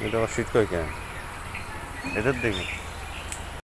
এটা আবার শীত কেন? এটার দেখি